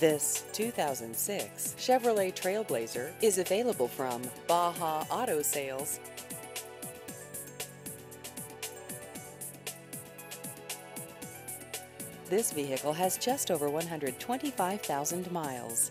This 2006 Chevrolet Trailblazer is available from Baha Auto Sales. This vehicle has just over 125,000 miles.